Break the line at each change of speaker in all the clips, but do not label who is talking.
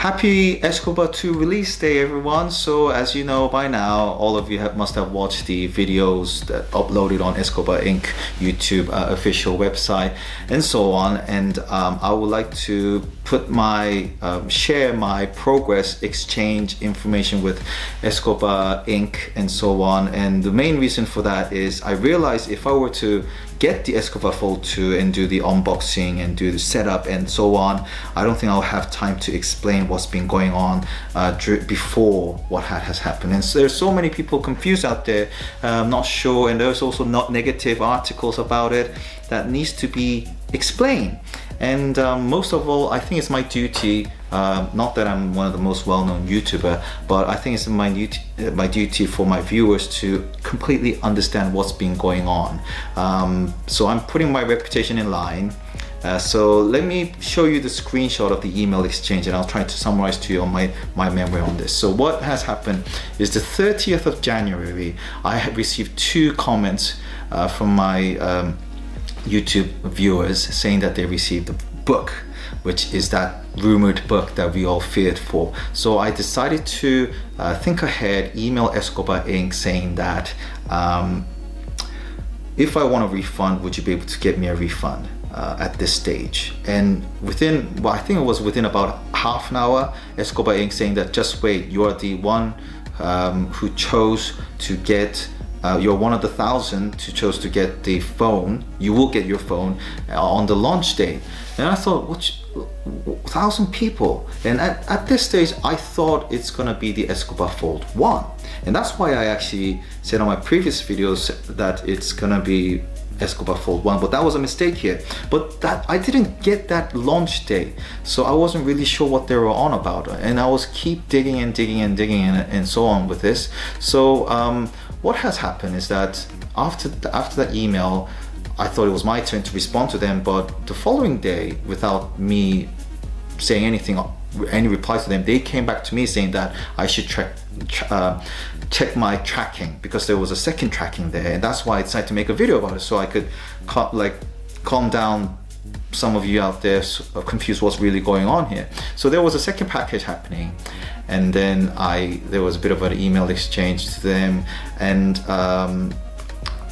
Happy Escobar 2 release day everyone. So as you know by now, all of you have, must have watched the videos that uploaded on Escobar Inc. YouTube uh, official website and so on. And um, I would like to put my, um, share my progress, exchange information with Escobar Inc. and so on. And the main reason for that is I realized if I were to get the Escobar Fold 2 and do the unboxing and do the setup and so on, I don't think I'll have time to explain what's been going on uh, before what has happened. And so there's so many people confused out there, uh, not sure, and there's also not negative articles about it that needs to be explained. And um, most of all, I think it's my duty, uh, not that I'm one of the most well-known YouTuber, but I think it's my duty, my duty for my viewers to completely understand what's been going on. Um, so I'm putting my reputation in line. Uh, so let me show you the screenshot of the email exchange and I'll try to summarize to you on my, my memory on this. So what has happened is the 30th of January, I had received two comments uh, from my um, YouTube viewers saying that they received the book which is that rumored book that we all feared for. So I decided to uh, think ahead, email Escobar Inc. saying that um, if I want a refund, would you be able to get me a refund uh, at this stage? And within, well, I think it was within about half an hour, Escobar Inc. saying that just wait, you are the one um, who chose to get uh, you're one of the thousand who chose to get the phone, you will get your phone uh, on the launch day. And I thought, what, thousand people? And at, at this stage, I thought it's gonna be the Escobar Fold 1. And that's why I actually said on my previous videos that it's gonna be Escobar Fold 1, but that was a mistake here. But that I didn't get that launch day, so I wasn't really sure what they were on about. And I was keep digging and digging and digging and, and so on with this. So um, what has happened is that after, the, after that email, I thought it was my turn to respond to them, but the following day, without me saying anything, any reply to them, they came back to me saying that I should check, uh, check my tracking because there was a second tracking there, and that's why I decided to make a video about it so I could like calm down some of you out there confused what's really going on here. So there was a second package happening and then I there was a bit of an email exchange to them and um,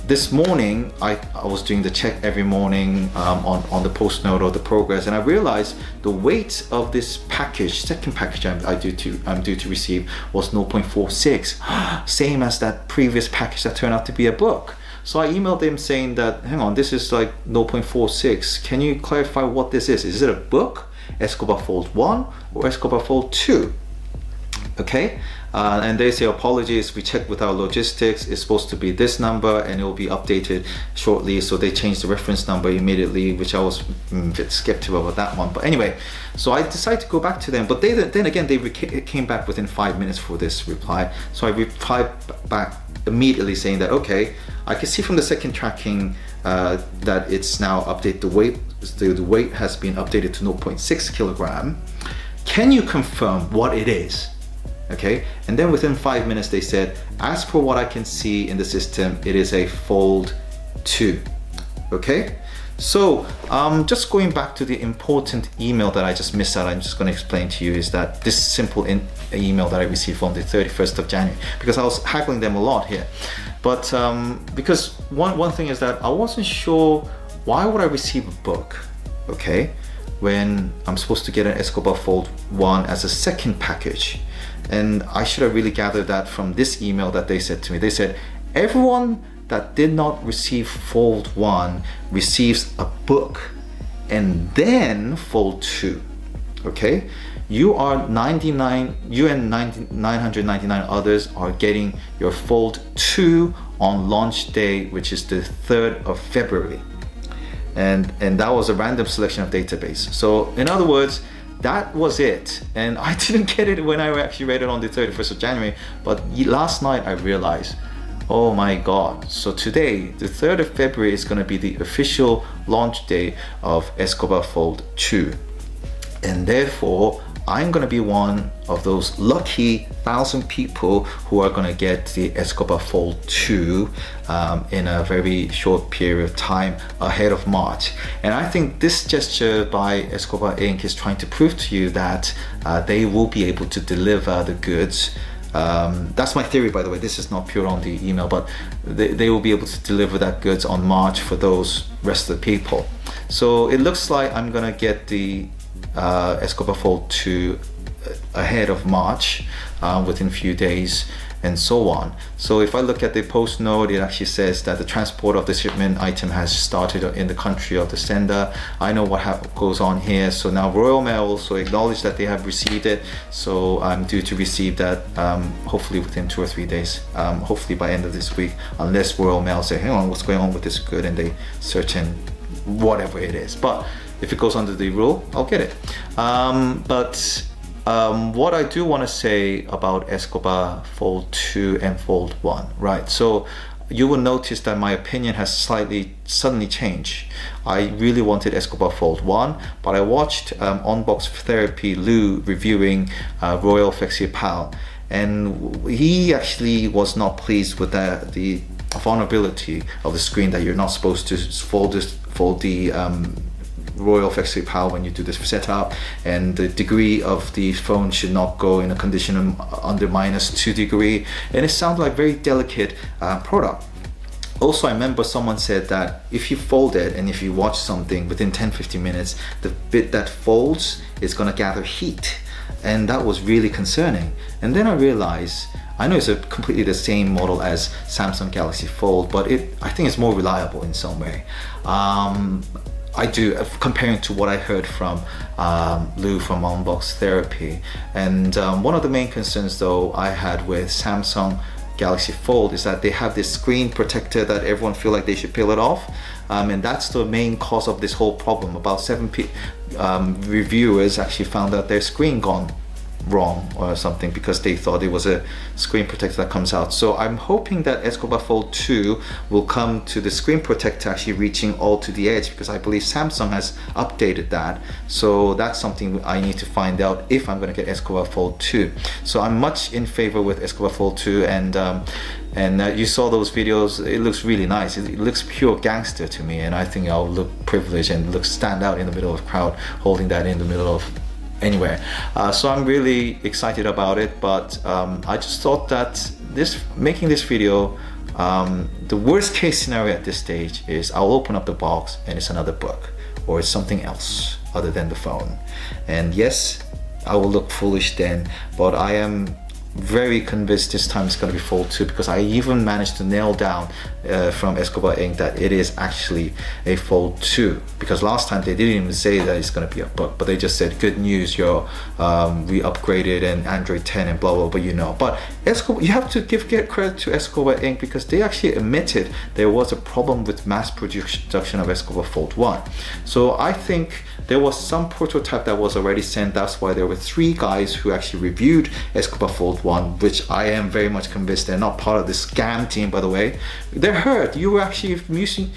this morning I, I, was doing the check every morning um, on, on the PostNord of the progress and I realized the weight of this package second package I'm, I due to, I'm due to receive was 0.46 same as that previous package that turned out to be a book so I emailed them saying that hang on this is like 0.46 can you clarify what this is? Is it a book Escobar Fold 1 or Escobar Fold 2 okay uh, and they say apologies we checked with our logistics. It's supposed to be this number and it will be updated shortly. So they changed the reference number immediately which I was mm, a bit skeptical about that one. But anyway so I decided to go back to them. But they then again they came back within five minutes for this reply. So I replied back immediately saying that okay I can see from the second tracking uh, that it's now updated the weight the, weight has been updated to 0.6 kilogram can you confirm what it is okay? And then within five minutes they said, as per what I can see in the system, it is a Fold 2, okay? So um, just going back to the important email that I just missed out, I'm just gonna explain to you is that this simple email that I received on the 31st of January, because I was haggling them a lot here. But um, because one, one thing is that I wasn't sure why would I receive a book, okay? When I'm supposed to get an Escobar Fold 1 as a second package. And I should have really gathered that from this email that they said to me. They said, everyone that did not receive Fold 1 receives a book and then Fold 2. Okay? You are 99, you and 90, 999 others are getting your Fold 2 on launch day, which is the 3rd of February. And, and that was a random selection of database. So in other words, that was it. And I didn't get it when I actually read it on the 31st of January, but last night I realized, oh my God. So today, the 3rd of February is gonna be the official launch day of Escobar Fold 2. And therefore, I'm gonna be one of those lucky thousand people who are gonna get the Escobar Fold 2 um, in a very short period of time ahead of March. And I think this gesture by Escobar Inc. is trying to prove to you that uh, they will be able to deliver the goods um, that's my theory, by the way. This is not pure on the email, but they, they will be able to deliver that goods on March for those rest of the people. So it looks like I'm gonna get the uh, Escobar Fold 2 ahead of March uh, within a few days and so on. So if I look at the PostNord, it actually says that the transport of the shipment item has started in the country of the sender. I know what goes on here. So now Royal Mail also acknowledged that they have received it. So I'm due to receive that um, hopefully within two or three days, um, hopefully by end of this week, unless Royal Mail say, hang on, what's going on with this good? And they search in whatever it is. But if it goes under the rule, I'll get it. Um, but um, what I do want to say about Escobar Fold 2 and Fold 1, right? So you will notice that my opinion has slightly suddenly changed. I really wanted Escobar Fold 1, but I watched um, Unbox Therapy Lew reviewing uh, Royole Flexipai, and he actually was not pleased with the, the vulnerability of the screen that you're not supposed to fold, this, fold the um, Royole Flexipai when you do this setup and the degree of the phone should not go in a condition under minus 2 degree and it sounds like very delicate uh, product. Also, I remember someone said that if you fold it and if you watch something within 10-15 minutes, the bit that folds is gonna gather heat. And that was really concerning. And then I realized I know it's a completely the same model as Samsung Galaxy Fold, but it I think it's more reliable in some way. Um, I do uh, comparing to what I heard from um, Lew from Unbox Therapy. And um, one of the main concerns though I had with Samsung Galaxy Fold is that they have this screen protector that everyone feel like they should peel it off. Um, and that's the main cause of this whole problem. About seven um, reviewers actually found that their screen gone wrong or something because they thought it was a screen protector that comes out. So I'm hoping that Escobar Fold 2 will come to the screen protector actually reaching all to the edge because I believe Samsung has updated that. So that's something I need to find out if I'm going to get Escobar Fold 2. So I'm much in favor with Escobar Fold 2 and um, and uh, you saw those videos it looks really nice it, it, looks pure gangster to me and I think I'll look privileged and look stand out in the middle of crowd holding that in the middle of anywhere. Uh, so I'm really excited about it, but um, I just thought that this making this video, um, the worst case scenario at this stage is I'll open up the box and it's another book or it's something else other than the phone. And yes, I will look foolish then, but I am very convinced this time it's going to be Fold 2 because I even managed to nail down uh, from Escobar Inc. that it is actually a Fold 2 because last time they didn't even say that it's going to be a book but they just said good news you're um, we upgraded and Android 10 and blah blah but you know. But Escobar you have to give get credit to Escobar Inc. because they actually admitted there was a problem with mass production of Escobar Fold 1 so I think there was some prototype that was already sent. That's why there were three guys who actually reviewed Escobar Fold 1 which I am very much convinced they're not part of the scam team by the way. They're hurt. You were actually using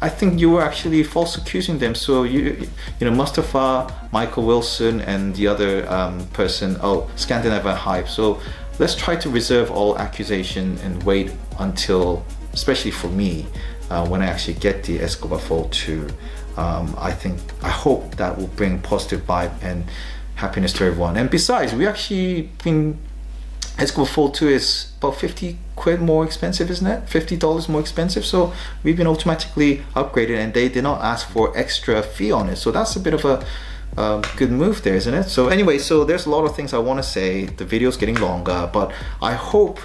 I think you were actually false accusing them. So you you know Mustafa Michael Wilson and the other um, person oh Scandinavian hype. So let's try to reserve all accusation and wait until especially for me uh, when I actually get the Escobar Fold 2 um, I think I hope that will bring positive vibe and happiness to everyone. And besides, we actually been Escobar Fold 2 is about 50 quid more expensive, isn't it? $50 more expensive. So we've been automatically upgraded and they did not ask for extra fee on it. So that's a bit of a good move there, isn't it? So anyway, so there's a lot of things I want to say. The video's getting longer, but I hope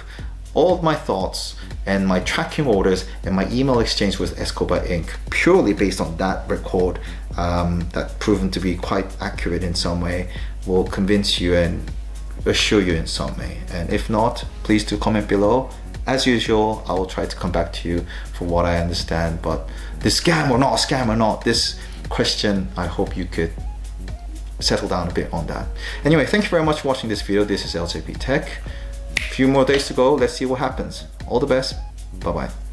all of my thoughts and my tracking orders and my email exchange with Escobar Inc. purely based on that record um, that proven to be quite accurate in some way will convince you and assure you in some way. And if not, please do comment below. As usual, I will try to come back to you for what I understand. But this scam or not, a scam or not, this question, I hope you could settle down a bit on that. Anyway, thank you very much for watching this video. This is LJP Tech A few more days to go. Let's see what happens. All the best. Bye bye.